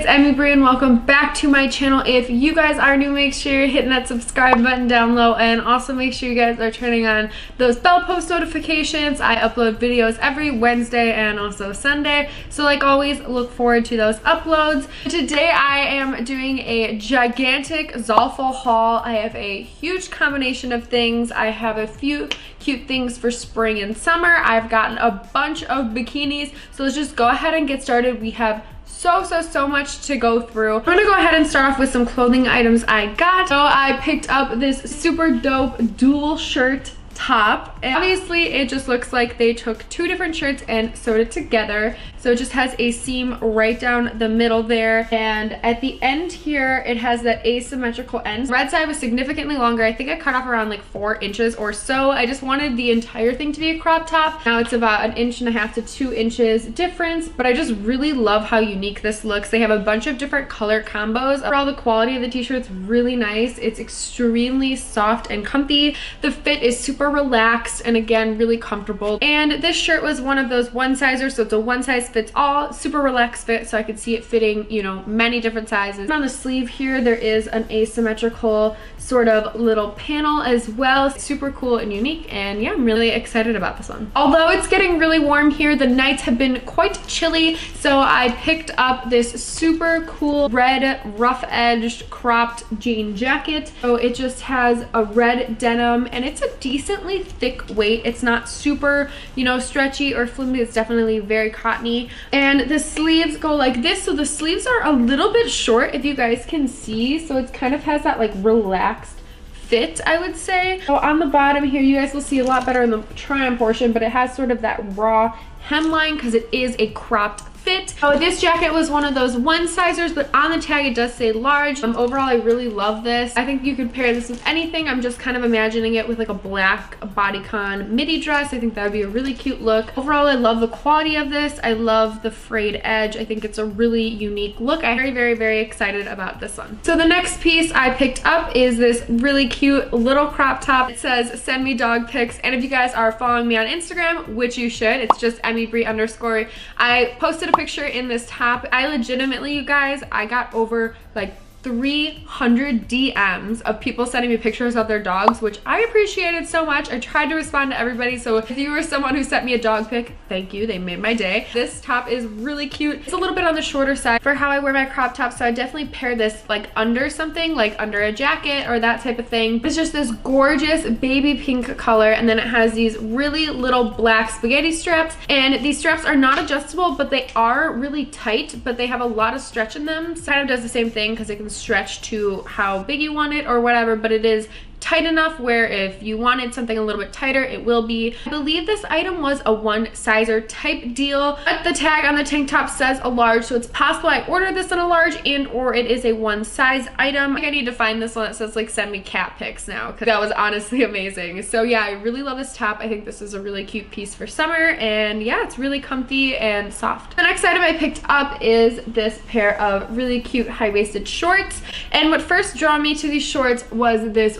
it's Emmy Bree welcome back to my channel. If you guys are new, make sure you're hitting that subscribe button down low and also make sure you guys are turning on those bell post notifications. I upload videos every Wednesday and also Sunday. So like always, look forward to those uploads. Today I am doing a gigantic Zaful haul. I have a huge combination of things. I have a few cute things for spring and summer. I've gotten a bunch of bikinis. So let's just go ahead and get started. We have so, so, so much to go through. I'm gonna go ahead and start off with some clothing items I got. So I picked up this super dope dual shirt top. And obviously it just looks like they took two different shirts and sewed it together. So it just has a seam right down the middle there. And at the end here, it has that asymmetrical end. Red side was significantly longer. I think I cut off around like four inches or so. I just wanted the entire thing to be a crop top. Now it's about an inch and a half to two inches difference, but I just really love how unique this looks. They have a bunch of different color combos. Overall, the quality of the t-shirt's really nice. It's extremely soft and comfy. The fit is super relaxed and again, really comfortable. And this shirt was one of those one sizers, so it's a one size fits all, super relaxed fit, so I could see it fitting, you know, many different sizes. On the sleeve here, there is an asymmetrical sort of little panel as well. Super cool and unique, and yeah, I'm really excited about this one. Although it's getting really warm here, the nights have been quite chilly, so I picked up this super cool red rough-edged cropped jean jacket. So it just has a red denim, and it's a decently thick weight. It's not super, you know, stretchy or flimsy. It's definitely very cottony. And the sleeves go like this. So the sleeves are a little bit short, if you guys can see. So it kind of has that like relaxed fit, I would say. So on the bottom here, you guys will see a lot better in the try-on portion, but it has sort of that raw hemline because it is a cropped fit. Oh, this jacket was one of those one sizers, but on the tag it does say large. Um, overall, I really love this. I think you could pair this with anything. I'm just kind of imagining it with like a black bodycon midi dress. I think that would be a really cute look. Overall, I love the quality of this. I love the frayed edge. I think it's a really unique look. I'm very, very, very excited about this one. So the next piece I picked up is this really cute little crop top. It says, send me dog pics. And if you guys are following me on Instagram, which you should, it's just Emmy Bree underscore. I posted a picture in this top. I legitimately, you guys, I got over like 300 DMs of people sending me pictures of their dogs, which I appreciated so much. I tried to respond to everybody. So if you were someone who sent me a dog pic, thank you. They made my day. This top is really cute. It's a little bit on the shorter side for how I wear my crop top. So I definitely pair this like under something, like under a jacket or that type of thing. It's just this gorgeous baby pink color. And then it has these really little black spaghetti straps. And these straps are not adjustable, but they are really tight, but they have a lot of stretch in them. Kind of does the same thing because it can stretch to how big you want it or whatever, but it is tight enough where if you wanted something a little bit tighter, it will be. I believe this item was a one sizer type deal, but the tag on the tank top says a large, so it's possible I ordered this in a large and or it is a one size item. I, I need to find this one that says like send me cat pics now because that was honestly amazing. So yeah, I really love this top. I think this is a really cute piece for summer and yeah, it's really comfy and soft. The next item I picked up is this pair of really cute high-waisted shorts. And what first drew me to these shorts was this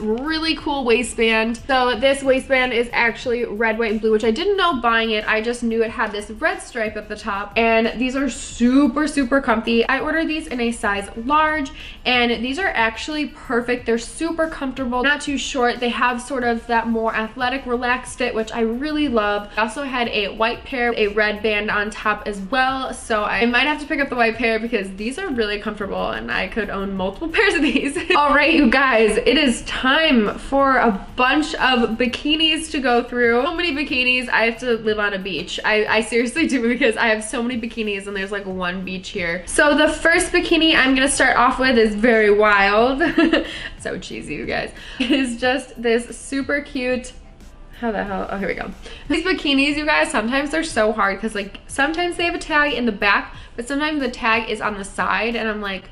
cool waistband. So this waistband is actually red, white, and blue, which I didn't know buying it. I just knew it had this red stripe at the top. And these are super, super comfy. I ordered these in a size large, and these are actually perfect. They're super comfortable, not too short. They have sort of that more athletic, relaxed fit, which I really love. I also had a white pair, a red band on top as well. So I might have to pick up the white pair because these are really comfortable and I could own multiple pairs of these. All right, you guys, it is time for a bunch of bikinis to go through. So many bikinis. I have to live on a beach. I, I seriously do because I have so many bikinis and there's like one beach here. So the first bikini I'm gonna start off with is very wild. so cheesy, you guys. It is just this super cute how the hell? Oh, here we go. These bikinis, you guys, sometimes they're so hard because like sometimes they have a tag in the back, but sometimes the tag is on the side and I'm like,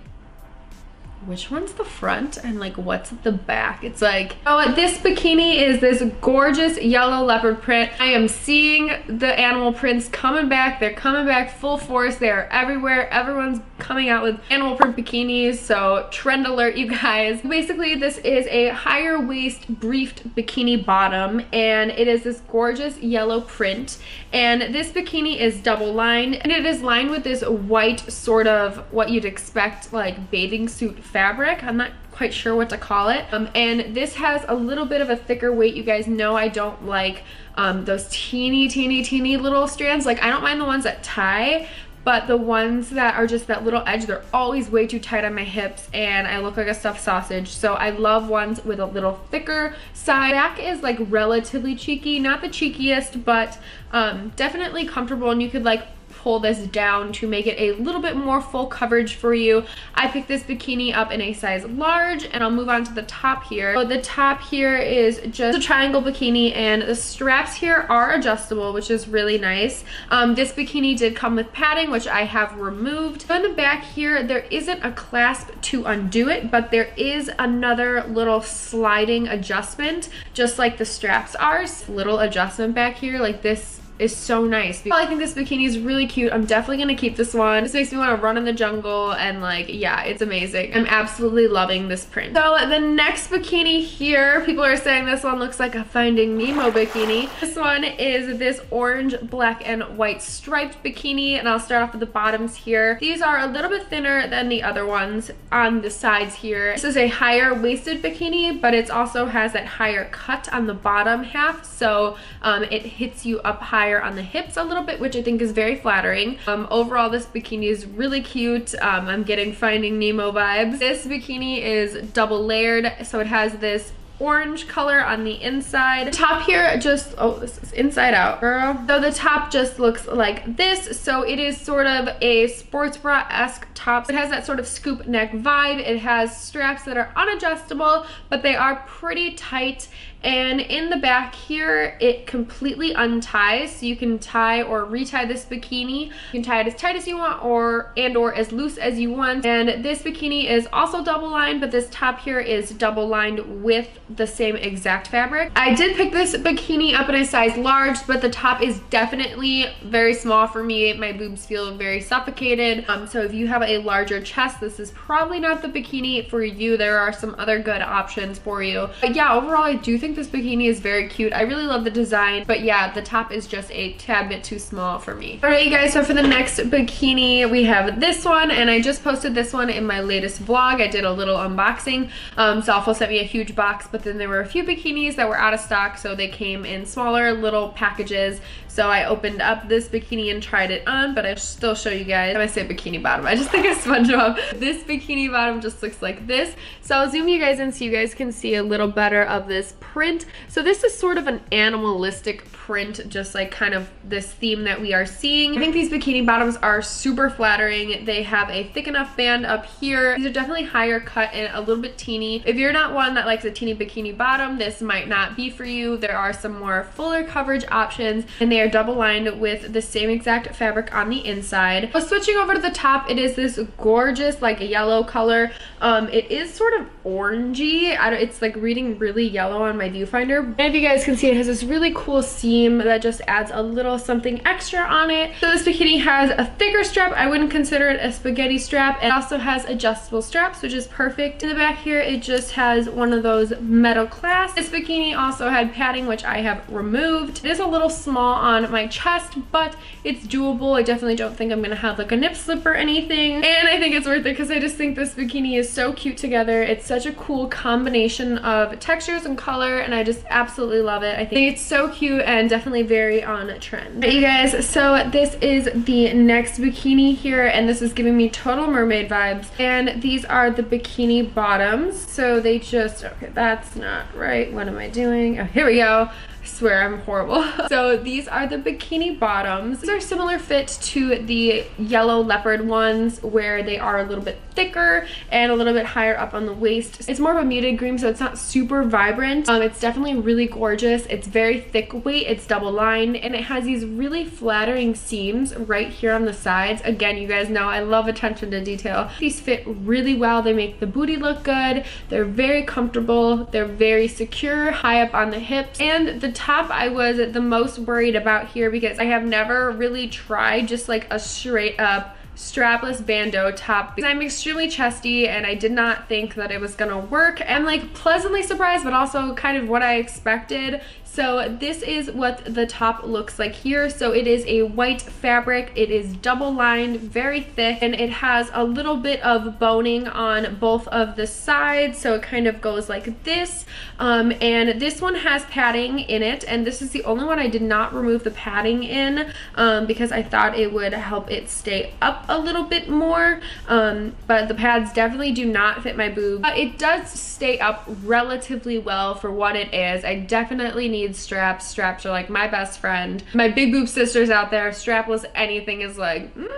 which one's the front and like what's the back it's like oh this bikini is this gorgeous yellow leopard print i am seeing the animal prints coming back they're coming back full force they're everywhere everyone's coming out with animal print bikinis, so trend alert you guys. Basically, this is a higher waist briefed bikini bottom, and it is this gorgeous yellow print. And this bikini is double lined, and it is lined with this white sort of what you'd expect like bathing suit fabric. I'm not quite sure what to call it. Um, and this has a little bit of a thicker weight. You guys know I don't like um, those teeny, teeny, teeny little strands. Like I don't mind the ones that tie, but the ones that are just that little edge, they're always way too tight on my hips and I look like a stuffed sausage. So I love ones with a little thicker side. Back is like relatively cheeky, not the cheekiest, but um, definitely comfortable and you could like pull this down to make it a little bit more full coverage for you. I picked this bikini up in a size large and I'll move on to the top here. So the top here is just a triangle bikini and the straps here are adjustable, which is really nice. Um, this bikini did come with padding, which I have removed. So in the back here, there isn't a clasp to undo it, but there is another little sliding adjustment, just like the straps are. Little adjustment back here, like this is so nice. I think this bikini is really cute. I'm definitely gonna keep this one. This makes me want to run in the jungle and like, yeah, it's amazing. I'm absolutely loving this print. So the next bikini here, people are saying this one looks like a Finding Nemo bikini. This one is this orange, black, and white striped bikini, and I'll start off with the bottoms here. These are a little bit thinner than the other ones on the sides here. This is a higher waisted bikini, but it also has that higher cut on the bottom half, so um, it hits you up high higher on the hips a little bit, which I think is very flattering. Um, overall, this bikini is really cute. Um, I'm getting Finding Nemo vibes. This bikini is double layered, so it has this orange color on the inside. Top here just, oh, this is inside out, girl. So the top just looks like this. So it is sort of a sports bra-esque top. It has that sort of scoop neck vibe. It has straps that are unadjustable, but they are pretty tight and in the back here, it completely unties. So you can tie or retie this bikini. You can tie it as tight as you want or and or as loose as you want. And this bikini is also double lined, but this top here is double lined with the same exact fabric. I did pick this bikini up in a size large, but the top is definitely very small for me. My boobs feel very suffocated. Um, so if you have a larger chest, this is probably not the bikini for you. There are some other good options for you. But yeah, overall, I do think this bikini is very cute. I really love the design, but yeah, the top is just a tad bit too small for me. All right, you guys, so for the next bikini, we have this one, and I just posted this one in my latest vlog. I did a little unboxing. Um, Zaful sent me a huge box, but then there were a few bikinis that were out of stock, so they came in smaller little packages. So I opened up this bikini and tried it on, but I'll still show you guys. When I say bikini bottom, I just think of SpongeBob. This bikini bottom just looks like this. So I'll zoom you guys in so you guys can see a little better of this print. So this is sort of an animalistic print, just like kind of this theme that we are seeing. I think these bikini bottoms are super flattering. They have a thick enough band up here. These are definitely higher cut and a little bit teeny. If you're not one that likes a teeny bikini bottom, this might not be for you. There are some more fuller coverage options and they are double lined with the same exact fabric on the inside. But switching over to the top, it is this gorgeous like a yellow color. Um, it is sort of orangey. it's like reading really yellow on my viewfinder. And if you guys can see, it has this really cool seam that just adds a little something extra on it. So this bikini has a thicker strap. I wouldn't consider it a spaghetti strap. It also has adjustable straps, which is perfect. In the back here, it just has one of those metal clasps. This bikini also had padding, which I have removed. It is a little small on my chest, but it's doable. I definitely don't think I'm gonna have like a nip slip or anything. And I think it's worth it because I just think this bikini is so cute together. It's such a cool combination of textures and color, and I just absolutely love it. I think it's so cute and definitely very on trend. But you guys, so this is the next bikini here, and this is giving me total mermaid vibes. And these are the bikini bottoms. So they just, okay, that's not right. What am I doing? Oh, here we go swear I'm horrible. so these are the bikini bottoms. These are similar fit to the yellow leopard ones where they are a little bit thicker and a little bit higher up on the waist. It's more of a muted green so it's not super vibrant. Um, it's definitely really gorgeous. It's very thick weight. It's double lined and it has these really flattering seams right here on the sides. Again, you guys know I love attention to detail. These fit really well. They make the booty look good. They're very comfortable. They're very secure, high up on the hips. And the top I was the most worried about here because I have never really tried just like a straight up strapless bandeau top. because I'm extremely chesty and I did not think that it was gonna work. I'm like pleasantly surprised, but also kind of what I expected. So this is what the top looks like here. So it is a white fabric. It is double lined, very thick, and it has a little bit of boning on both of the sides. So it kind of goes like this. Um, and this one has padding in it. And this is the only one I did not remove the padding in um, because I thought it would help it stay up a little bit more. Um, but the pads definitely do not fit my boob. But it does stay up relatively well for what it is. I definitely need straps. Straps are like my best friend. My big boob sisters out there, strapless anything is like, mm.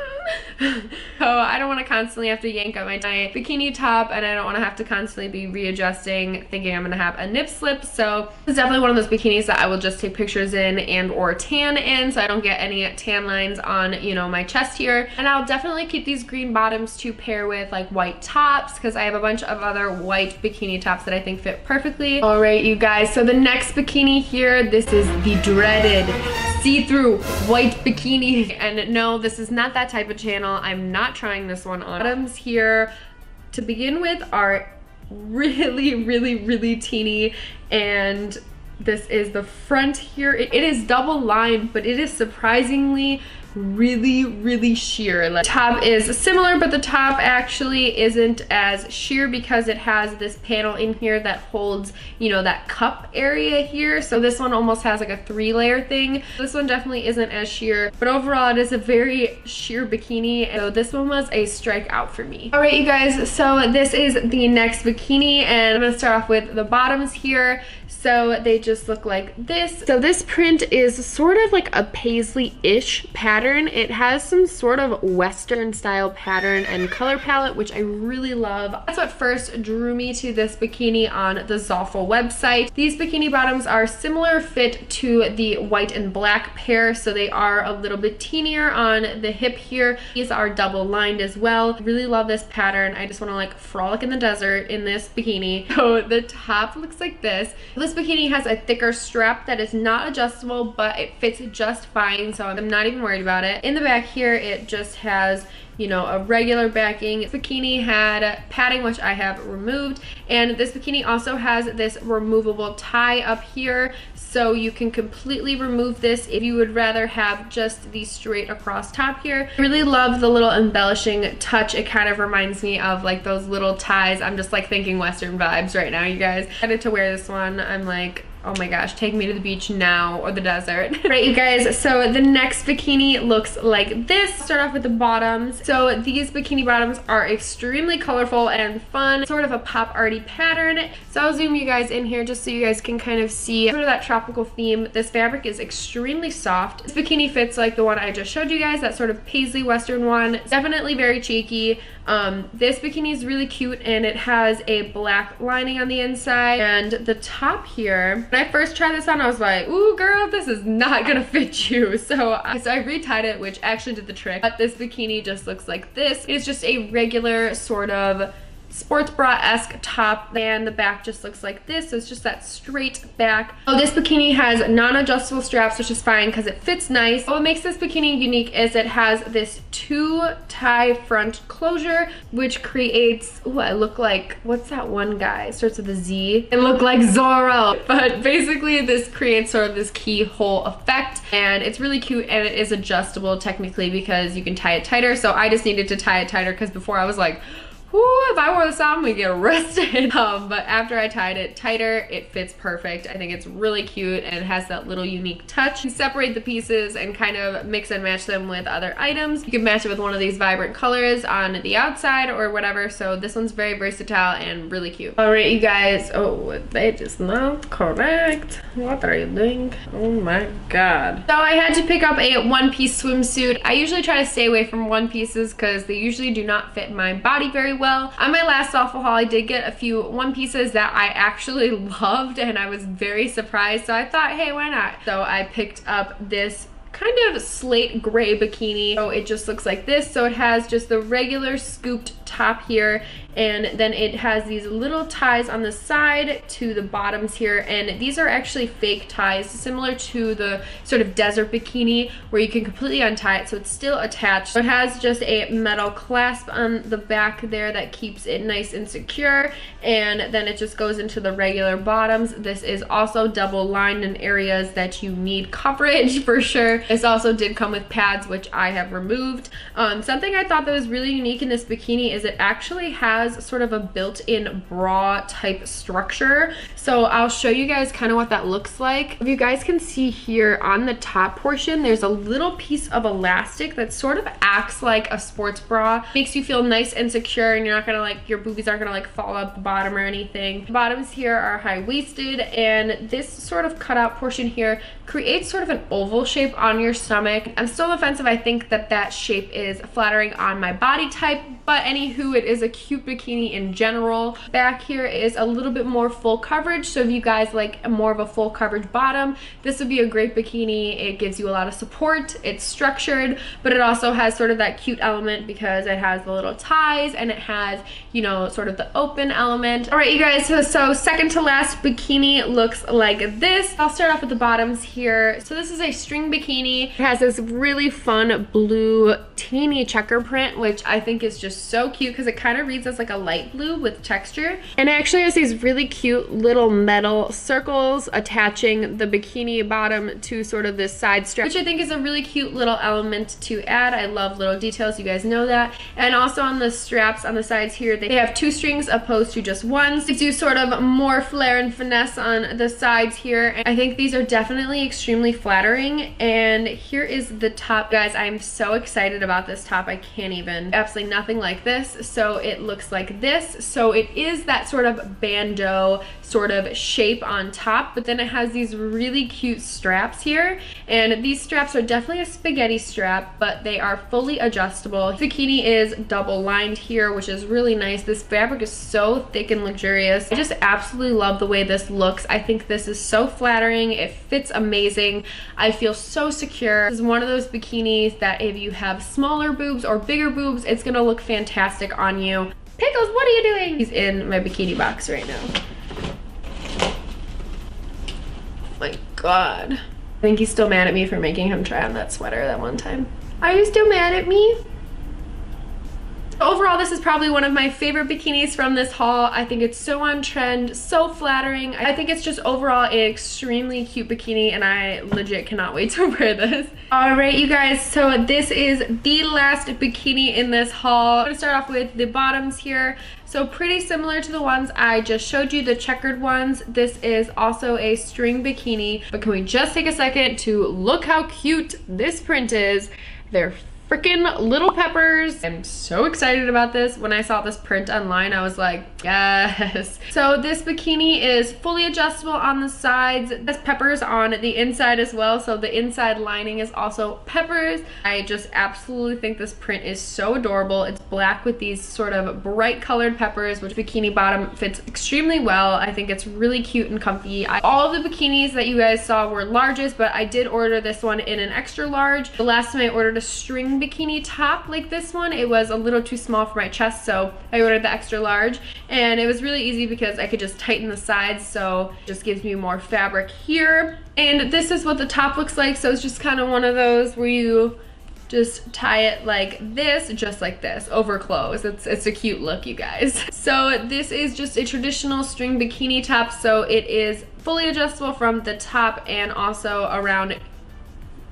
so I don't want to constantly have to yank up my bikini top and I don't want to have to constantly be readjusting thinking I'm going to have a nip slip. So it's definitely one of those bikinis that I will just take pictures in and or tan in so I don't get any tan lines on, you know, my chest here. And I'll definitely keep these green bottoms to pair with like white tops because I have a bunch of other white bikini tops that I think fit perfectly. All right, you guys. So the next bikini here, this is the dreaded see-through white bikini. And no, this is not that type of channel. I'm not trying this one on. Bottoms here to begin with are really, really, really teeny and this is the front here. it, it is double lined, but it is surprisingly really, really sheer. Like, top is similar, but the top actually isn't as sheer because it has this panel in here that holds, you know, that cup area here. So this one almost has like a three layer thing. This one definitely isn't as sheer, but overall it is a very sheer bikini. So this one was a strike out for me. All right, you guys, so this is the next bikini and I'm gonna start off with the bottoms here. So they just look like this. So this print is sort of like a paisley-ish pattern. It has some sort of Western style pattern and color palette, which I really love. That's what first drew me to this bikini on the Zaful website. These bikini bottoms are similar fit to the white and black pair, so they are a little bit teenier on the hip here. These are double lined as well. Really love this pattern. I just want to like frolic in the desert in this bikini. So the top looks like this. This this bikini has a thicker strap that is not adjustable, but it fits just fine, so I'm not even worried about it. In the back here, it just has you know, a regular backing. This bikini had padding, which I have removed. And this bikini also has this removable tie up here. So you can completely remove this if you would rather have just the straight across top here. I really love the little embellishing touch. It kind of reminds me of like those little ties. I'm just like thinking Western vibes right now, you guys. I Excited to wear this one. I'm like, oh my gosh, take me to the beach now or the desert. right, you guys, so the next bikini looks like this. Start off with the bottoms. So these bikini bottoms are extremely colorful and fun, sort of a pop arty pattern. So I'll zoom you guys in here just so you guys can kind of see sort of that tropical theme. This fabric is extremely soft. This bikini fits like the one I just showed you guys, that sort of paisley western one. Definitely very cheeky. Um, this bikini is really cute and it has a black lining on the inside and the top here when I first tried this on, I was like, ooh, girl, this is not gonna fit you. So, so I retied it, which actually did the trick. But this bikini just looks like this. It is just a regular sort of sports bra-esque top and the back just looks like this. So it's just that straight back. Oh this bikini has non-adjustable straps which is fine because it fits nice. What makes this bikini unique is it has this two tie front closure which creates oh i look like what's that one guy? Starts with a z. It look like zorro. But basically this creates sort of this keyhole effect and it's really cute and it is adjustable technically because you can tie it tighter. So i just needed to tie it tighter because before i was like Whew, if I wore this on, we get arrested. Um, but after I tied it tighter, it fits perfect. I think it's really cute and it has that little unique touch. You separate the pieces and kind of mix and match them with other items. You can match it with one of these vibrant colors on the outside or whatever. So this one's very versatile and really cute. All right, you guys. Oh, that is not correct. What are you doing? Oh my God. So I had to pick up a one-piece swimsuit. I usually try to stay away from one pieces because they usually do not fit my body very well. On my last Zaful haul, I did get a few one pieces that I actually loved and I was very surprised. So I thought, hey, why not? So I picked up this kind of slate gray bikini. So it just looks like this. So it has just the regular scooped top here and then it has these little ties on the side to the bottoms here and these are actually fake ties similar to the sort of desert bikini where you can completely untie it so it's still attached. So it has just a metal clasp on the back there that keeps it nice and secure and then it just goes into the regular bottoms. This is also double lined in areas that you need coverage for sure. This also did come with pads which I have removed. Um, something I thought that was really unique in this bikini is it actually has sort of a built-in bra type structure. So I'll show you guys kind of what that looks like. If you guys can see here on the top portion, there's a little piece of elastic that sort of acts like a sports bra. Makes you feel nice and secure and you're not gonna like, your boobies aren't gonna like fall out the bottom or anything. The bottoms here are high-waisted and this sort of cutout portion here creates sort of an oval shape on your stomach. I'm still offensive. I think that that shape is flattering on my body type, but anywho, it is a cute bikini in general. Back here is a little bit more full coverage, so if you guys like more of a full coverage bottom, this would be a great bikini. It gives you a lot of support, it's structured, but it also has sort of that cute element because it has the little ties and it has, you know, sort of the open element. All right, you guys, so, so second to last bikini looks like this. I'll start off with the bottoms here. So this is a string bikini. It has this really fun blue teeny checker print, which I think is just so cute because it kind of reads as like a light blue with texture. And it actually has these really cute little metal circles attaching the bikini bottom to sort of this side strap, which I think is a really cute little element to add. I love little details, you guys know that. And also on the straps on the sides here, they have two strings opposed to just one. So gives you sort of more flair and finesse on the sides here. And I think these are definitely extremely flattering. And here is the top. Guys, I'm so excited about this top. I can't even. Absolutely nothing like this. So it looks like this. So it is that sort of bandeau sort of shape on top, but then it has these really cute straps here. And these straps are definitely a spaghetti strap, but they are fully adjustable. Bikini is double lined here, which is really nice. This fabric is so thick and luxurious. I just absolutely love the way this looks. I think this is so flattering. It fits amazing. I feel so secure. This is one of those bikinis that if you have smaller boobs or bigger boobs, it's gonna look fantastic on you. Pickles, what are you doing? He's in my bikini box right now. my god. I think he's still mad at me for making him try on that sweater that one time. Are you still mad at me? Overall, this is probably one of my favorite bikinis from this haul. I think it's so on trend, so flattering. I think it's just overall an extremely cute bikini and I legit cannot wait to wear this. All right, you guys, so this is the last bikini in this haul. I'm gonna start off with the bottoms here. So pretty similar to the ones I just showed you, the checkered ones. This is also a string bikini, but can we just take a second to look how cute this print is. They're freaking little peppers. I'm so excited about this. When I saw this print online, I was like, yes. So this bikini is fully adjustable on the sides. Has peppers on the inside as well. So the inside lining is also peppers. I just absolutely think this print is so adorable. It's black with these sort of bright colored peppers, which bikini bottom fits extremely well. I think it's really cute and comfy. I, all the bikinis that you guys saw were largest, but I did order this one in an extra large. The last time I ordered a string bikini top like this one. It was a little too small for my chest, so I ordered the extra large. And it was really easy because I could just tighten the sides, so just gives me more fabric here. And this is what the top looks like, so it's just kind of one of those where you just tie it like this, just like this, over clothes. It's, it's a cute look, you guys. So this is just a traditional string bikini top, so it is fully adjustable from the top and also around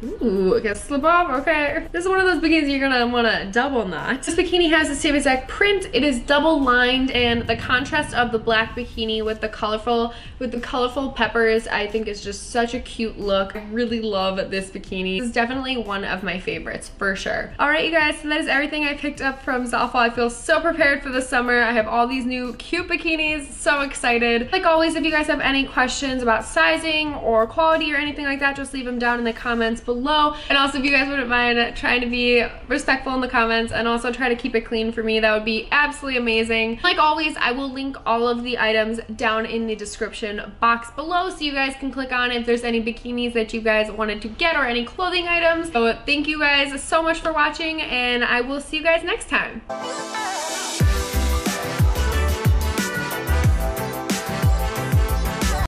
Ooh, I guess slip off, okay. This is one of those bikinis you're gonna wanna double knot. This bikini has the same exact print. It is double lined and the contrast of the black bikini with the colorful, with the colorful peppers, I think is just such a cute look. I really love this bikini. This is definitely one of my favorites, for sure. All right, you guys, so that is everything I picked up from Zaful. I feel so prepared for the summer. I have all these new cute bikinis, so excited. Like always, if you guys have any questions about sizing or quality or anything like that, just leave them down in the comments below. And also if you guys wouldn't mind trying to be respectful in the comments and also try to keep it clean for me, that would be absolutely amazing. Like always, I will link all of the items down in the description box below so you guys can click on if there's any bikinis that you guys wanted to get or any clothing items. So thank you guys so much for watching and I will see you guys next time.